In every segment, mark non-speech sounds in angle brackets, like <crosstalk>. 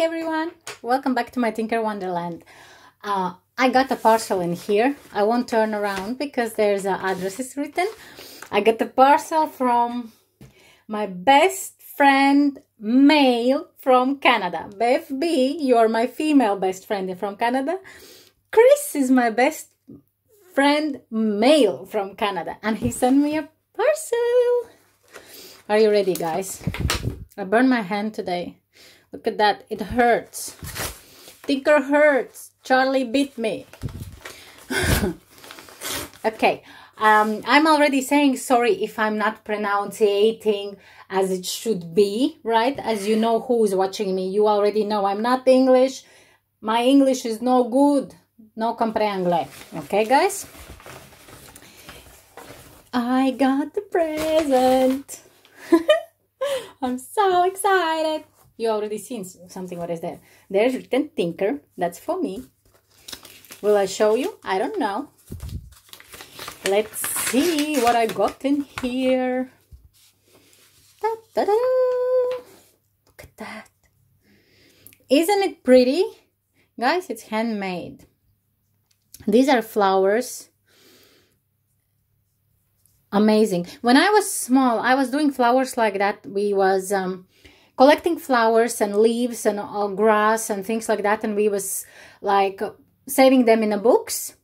Everyone, welcome back to my Tinker Wonderland. Uh, I got a parcel in here. I won't turn around because there's uh, addresses written. I got the parcel from my best friend male from Canada. Beth B, you're my female best friend from Canada. Kris is my best friend male from Canada and he sent me a parcel. Are you ready guys? I burned my hand today. Look at that. It hurts. Tinker hurts. Charlie beat me. <laughs> okay. Um, I'm already saying sorry if I'm not pronouncing as it should be, right? As you know who's watching me. You already know I'm not English. My English is no good. No compre anglais. Okay, guys? I got the present. <laughs> I'm so excited. You already seen something. What is there? There's written Tinker. That's for me. Will I show you? I don't know. Let's see what I got in here. Da, da, da. Look at that. Isn't it pretty? Guys, it's handmade. These are flowers. Amazing. When I was small, I was doing flowers like that. We was um, collecting flowers and leaves and all grass and things like that and we was like saving them in the books.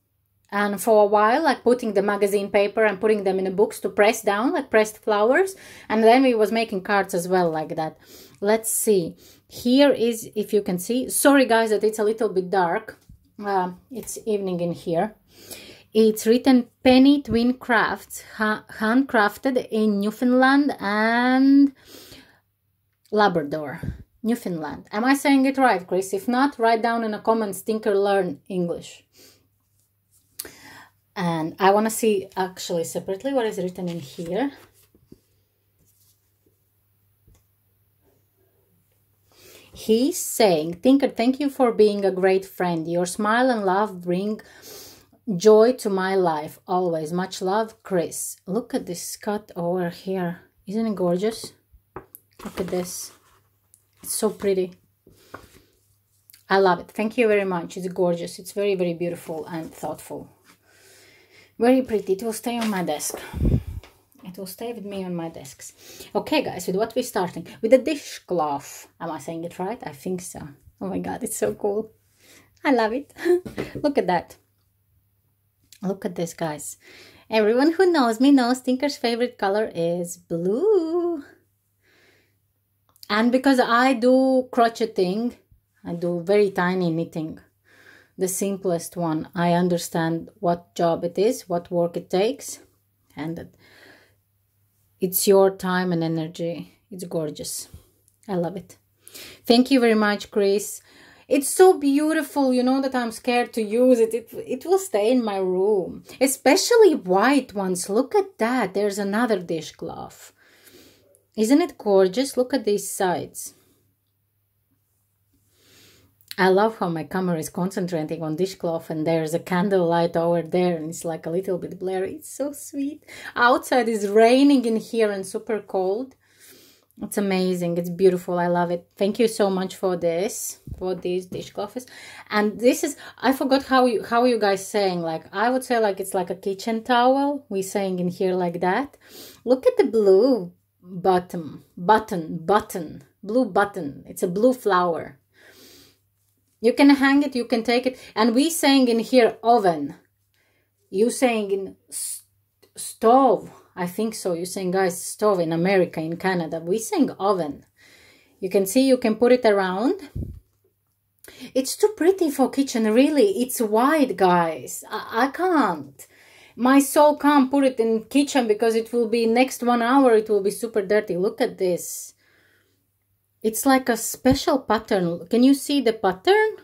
And for a while like putting the magazine paper and putting them in the books to press down like pressed flowers. And then we was making cards as well like that. Let's see. Here is if you can see sorry guys that it's a little bit dark. Uh, it's evening in here. It's written penny twin crafts handcrafted in newfoundland and Labrador, Newfoundland. Am I saying it right, Kris? If not, write down in the comments Tinker Learn English. And I want to see actually separately what is written in here. He's saying, Tinker, thank you for being a great friend. Your smile and love bring joy to my life always. Much love, Kris. Look at this cut over here. Isn't it gorgeous? Look at this. It's so pretty. I love it. Thank you very much. It's gorgeous. It's very, very beautiful and thoughtful. Very pretty. It will stay on my desk. It will stay with me on my desks. Okay, guys, with what we're starting? With the dishcloth. Am I saying it right? I think so. Oh my god, it's so cool. I love it. <laughs> Look at that. Look at this, guys. Everyone who knows me knows Tinker's favorite color is blue and because I do crocheting, I do very tiny knitting, the simplest one. I understand what job it is, what work it takes, and it's your time and energy. It's gorgeous. I love it. Thank you very much, Kris. It's so beautiful, you know, that I'm scared to use it. It, it will stay in my room. Especially white ones. Look at that. There's another dishcloth. Isn't it gorgeous? Look at these sides. I love how my camera is concentrating on dishcloth and there's a candlelight over there and it's like a little bit blurry. It's so sweet. Outside is raining in here and super cold. It's amazing. It's beautiful. I love it. Thank you so much for this, for these dishcloths. And this is, I forgot how you, how you guys saying, like, I would say like it's like a kitchen towel. We saying in here like that. Look at the blue button, button, button, blue button. It's a blue flower. You can hang it, you can take it. And we saying in here oven. You saying in st stove. I think so. You saying guys stove in America, in Canada. We saying oven. You can see you can put it around. It's too pretty for kitchen, really. It's wide, guys. I, I can't my soul can't put it in kitchen because it will be next one hour it will be super dirty. Look at this. It's like a special pattern. Can you see the pattern?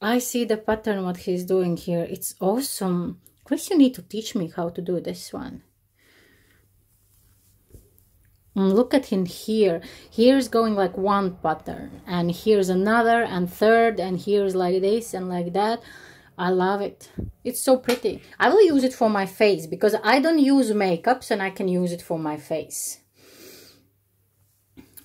I see the pattern what he's doing here. It's awesome. Kris you need to teach me how to do this one. Mm, look at him here. Here's going like one pattern and here's another and third and here's like this and like that I love it. It's so pretty. I will use it for my face because I don't use makeups and I can use it for my face.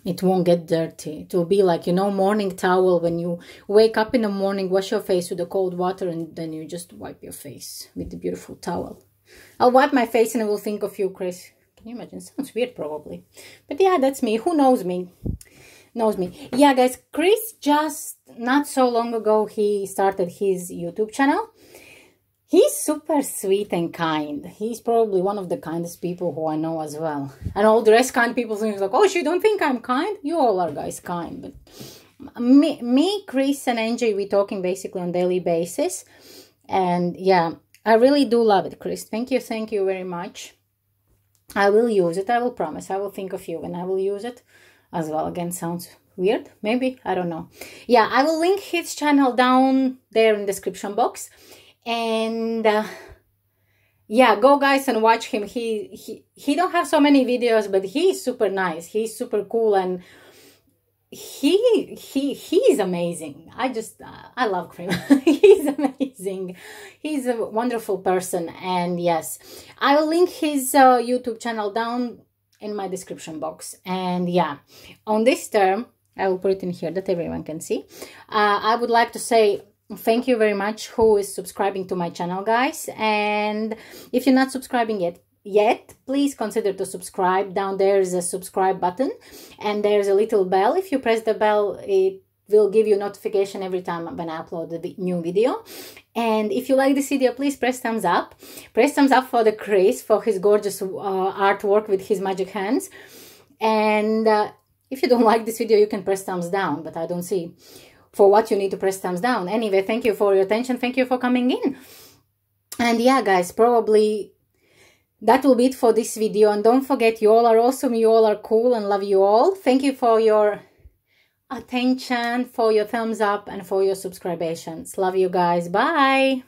it won't get dirty. It will be like, you know, morning towel when you wake up in the morning, wash your face with the cold water, and then you just wipe your face with the beautiful towel. I'll wipe my face and I will think of you, Kris. Can you imagine? Sounds weird, probably. But yeah, that's me. Who knows me? Knows me. Yeah, guys, Kris just not so long ago, he started his YouTube channel He's super sweet and kind. He's probably one of the kindest people who I know as well. And all the rest kind people think like, oh, you don't think I'm kind? You all are guys kind. But me, me Kris and Angie, we talking basically on daily basis. And yeah, I really do love it, Kris. Thank you, thank you very much. I will use it. I will promise. I will think of you and I will use it as well. Again, sounds weird. Maybe. I don't know. Yeah, I will link his channel down there in the description box and uh, yeah go guys and watch him he he he don't have so many videos but he's super nice he's super cool and he he he's amazing i just uh, i love cream <laughs> he's amazing he's a wonderful person and yes i will link his uh, youtube channel down in my description box. And yeah on this term i will put it in here that everyone can see. Uh, i would like to say thank you very much who is subscribing to my channel guys. And if you're not subscribing yet yet please consider to subscribe. Down there is a subscribe button and there's a little bell. If you press the bell it will give you notification every time when I upload the new video. And if you like this video, please press thumbs up. Press thumbs up for the Kris, for his gorgeous uh, artwork with his magic hands. And uh, if you don't <laughs> like this video, you can press thumbs down, but I don't see for what you need to press thumbs down. Anyway, thank you for your attention. Thank you for coming in. And yeah, guys, probably that will be it for this video. And don't forget, you all are awesome. You all are cool and love you all. Thank you for your attention, for your thumbs up, and for your subscriptions. Love you guys. Bye.